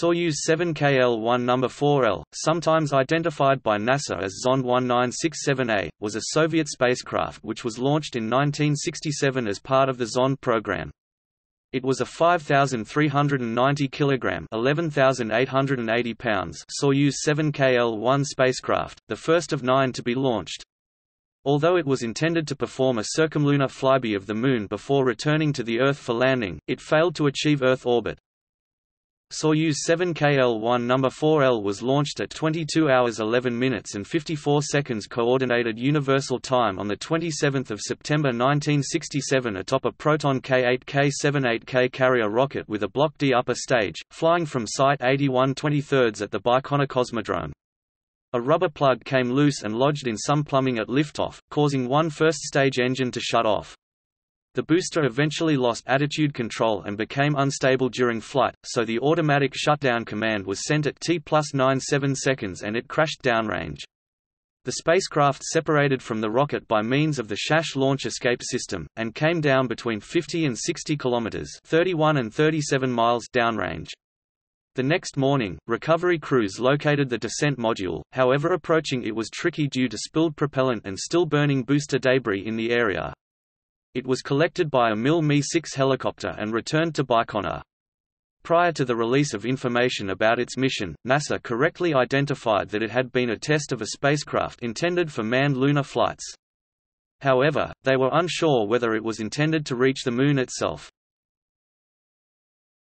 Soyuz 7K-L1 No. 4L, sometimes identified by NASA as Zond 1967A, was a Soviet spacecraft which was launched in 1967 as part of the Zond program. It was a 5,390 kg (11,880 pounds) Soyuz 7K-L1 spacecraft, the first of nine to be launched. Although it was intended to perform a circumlunar flyby of the Moon before returning to the Earth for landing, it failed to achieve Earth orbit. Soyuz 7K-L1 No. 4L was launched at 22 hours 11 minutes and 54 seconds Coordinated Universal Time on 27 September 1967 atop a Proton K8K78K carrier rocket with a Block D upper stage, flying from Site 81 23 at the Baikonur Cosmodrome. A rubber plug came loose and lodged in some plumbing at liftoff, causing one first-stage engine to shut off. The booster eventually lost attitude control and became unstable during flight, so the automatic shutdown command was sent at T plus 97 seconds and it crashed downrange. The spacecraft separated from the rocket by means of the SHASH launch escape system, and came down between 50 and 60 kilometers 31 and 37 miles downrange. The next morning, recovery crews located the descent module, however approaching it was tricky due to spilled propellant and still burning booster debris in the area. It was collected by a MiL Mi-6 helicopter and returned to Baikonur. Prior to the release of information about its mission, NASA correctly identified that it had been a test of a spacecraft intended for manned lunar flights. However, they were unsure whether it was intended to reach the Moon itself.